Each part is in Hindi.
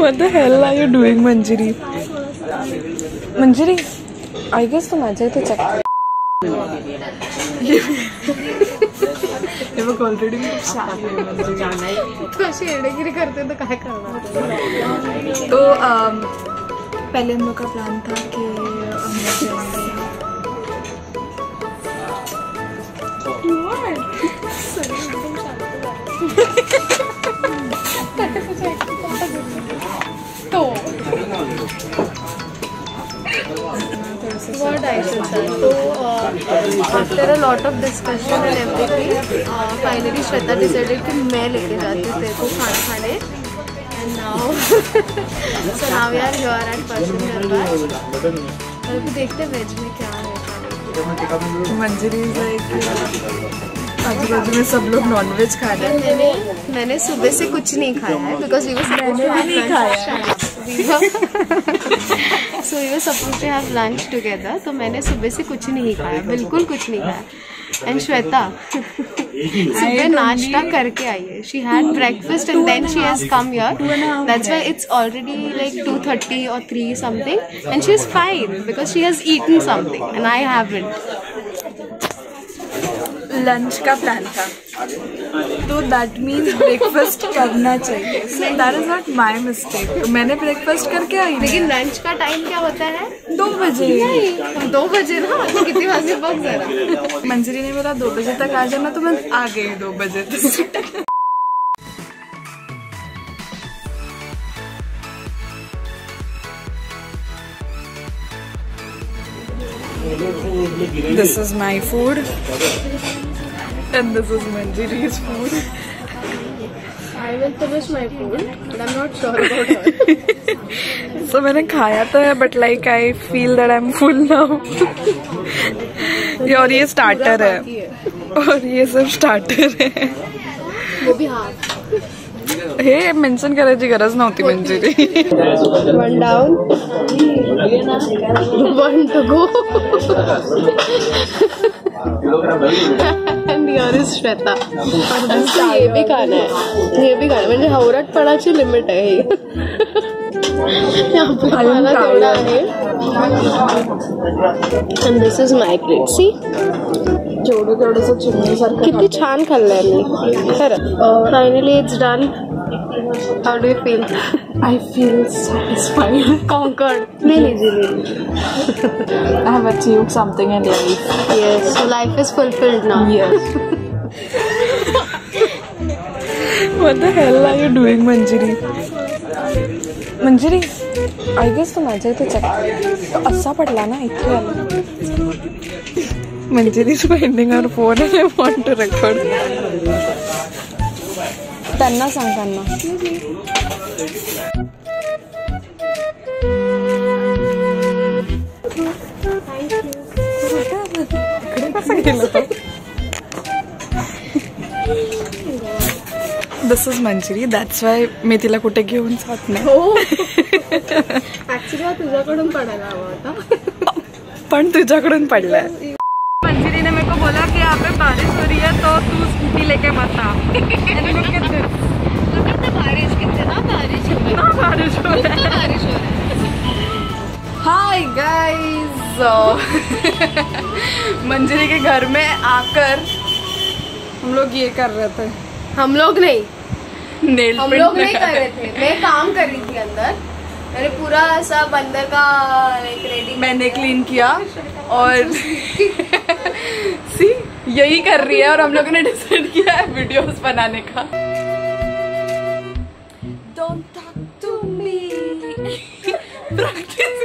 What the hell are you doing, Manjiri? Manjiri, I guess तुम आ जाए तो चेक हे बघ ऑलरेडी तू अशी येडेगिरी करते तर काय करणार तो पहले हम लोग का प्लान था कि हम लोग जाएँगे तो What I should say. So, uh, after a lot of discussion and everything, uh, finally Shweta decided कि मैं लेके जाती हूँ तेरे को खाना खाने. And now, so now we are here at Persian Darbar. अभी देखते हैं वेज में क्या है मंजरी आजू बाजू में सब लोग नॉनवेज खा रहे हैं मैंने मैंने सुबह से कुछ नहीं खाया है बिकॉज़ वी मैंने भी नहीं खाया so we were suppose to have lunch together तो मैंने सुबह से कुछ नहीं खाया बिल्कुल कुछ नहीं खाया। एंड श्वेता सुबह नाश्ता करके आई है। She had breakfast and then she has come here that's why it's already like 2:30 और 3 something and she is fine because she has eaten something and I haven't lunch का प्लान था। तो दैट मीन्स ब्रेकफास्ट करना चाहिए। So that is not my mistake मैंने ब्रेकफास्ट करके आई। लेकिन लंच का टाइम क्या होता है? दो बजे। दो बजे ना तो कितनी बजे जरा मंजरी ने बोला दो बजे तक आ जाना तो मैं आ गई दो बजे तक। This is my food and this is Manjiri's food. I will finish my food, but I'm not sure about her. So मैंने खाया तो है but like I feel that I am full now और ये स्टार्टर है। और ये सब स्टार्टर है। वो भी हाफ़। हे मेन्शन करायची गरज नव्हती Manjiri. One down one to go Shweta हमको ये भी खाना है। ये भी खाना है। म्हणजे हावरटपणाची लिमिट आहे तेवढा this is my plate see जेवढं तेवढंसं चिमणी सारखं किती छान खाल्लंय मी खरं। Finally it's done How do you feel I feel satisfied conquered नहीं easily I have achieved something in life. yes so life is fulfilled now Yes. What the hell are you doing, Manjiri? Manjiri I guess तो माझ्या इथे चेक तो असा पडला ना इथे आला Manjiri spending our phone I want to record त्यांना सांग त्यांना. This is Manjiri that's why मी तिला कुठे घेऊन जात नाही. हो. ऍक्च्युली हा तुझ्याकडून पडायला हवा होता. पण तुझ्याकडून पडलाय. आ And look at this. बारिश कितना बारिश हो कितना बारिश हो रहा है। बारिश हो हाय गाइस मंजिरी के घर में आकर हम लोग ये कर रहे थे। हम लोग नहीं। नेल हम लोग नहीं कर रहे थे। मैं काम कर रही थी अंदर। मैंने पूरा सब अंदर का मैंने क्लीन किया और यही कर रही है और हम लोगों ने डिसाइड किया है वीडियोस बनाने का. प्रैक्टिस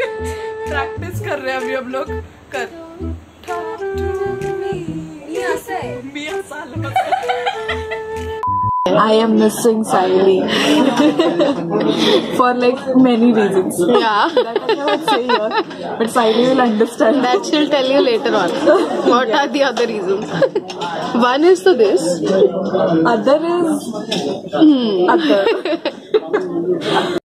प्रैक्टिस कर रहे हैं अभी हम लोग। कर। मिया आलो. I am missing Siley for like many reasons. या That I cannot say here, but Siley will understand. That she'll tell you later on. What are the other reasons? One is to this. Other is hmm. other.